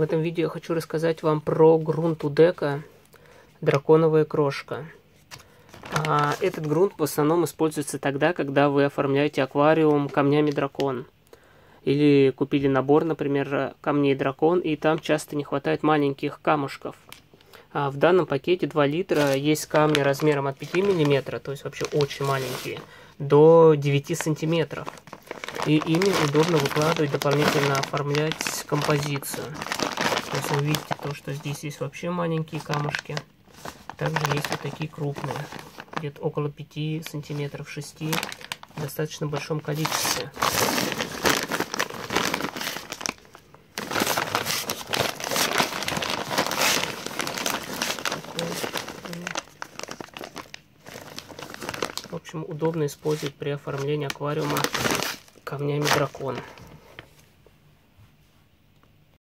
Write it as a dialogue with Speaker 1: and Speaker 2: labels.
Speaker 1: В этом видео я хочу рассказать вам про грунт Удека драконовая крошка. А этот грунт в основном используется тогда, когда вы оформляете аквариум камнями дракон. Или купили набор, например, камней дракон, и там часто не хватает маленьких камушков. А в данном пакете 2 литра есть камни размером от 5 мм, то есть вообще очень маленькие, до 9 сантиметров. И ими удобно выкладывать, дополнительно оформлять композицию. Есть вы видите то, что здесь есть вообще маленькие камушки. Также есть вот такие крупные, где-то около 5 сантиметров, 6 в достаточно большом количестве. В общем, удобно использовать при оформлении аквариума камнями дракона.